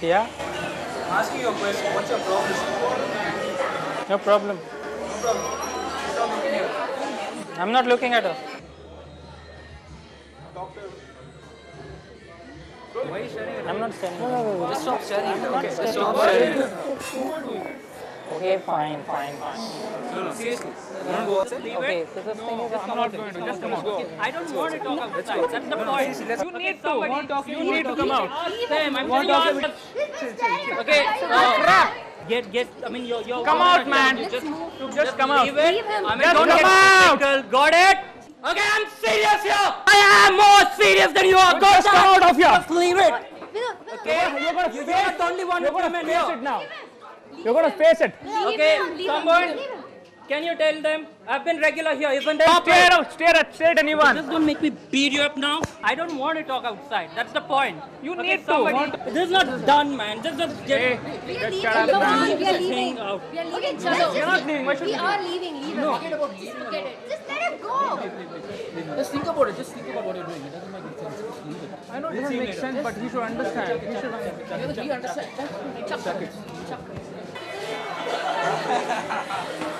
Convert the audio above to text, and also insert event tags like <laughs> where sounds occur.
Yeah? I'm asking you a question. What's your problem? No problem. No problem. Stop looking at her. I'm not looking at her. Doctor. Why are you? I'm not staring at her. Just stop staring. Okay. Okay, fine, fine, fine. No, no, seriously. You want to go outside? Okay, so the thing is, I'm not going to. Just come out. I don't want to talk outside. That's the point. You need to. Talk, you need to come out. Them. I'm telling you. Okay. uh, Get, get. I mean, you're, you're. Come out, man. Just, just come out. leave him. I mean, Just don't come get out. Got it? Okay, I'm serious here. I am more serious than you are. Go Just come out of here. Just leave it. Okay. You're gonna face You're not the only one You're gonna face it now. You're gonna face it. Okay, someone. Leave him. Can you tell them I've been regular here, isn't it? Stare out. Stare at. Stare at You're anyone. just gonna make me beat you up now? I don't want to talk outside. That's the point. You Okay, need to. somebody- Want- This is not done, man. Just, just get. Hey, We are leaving. Come on, we are leaving. We are leaving. You're not leaving. Why should we we are leaving. Leave him. Forget about this. Forget it. Just let him go. Just think about it. Just think about what you're doing. It doesn't make sense. Just leave it. I know it doesn't make sense, but he should understand. He should understand. He understands. Chuck <laughs>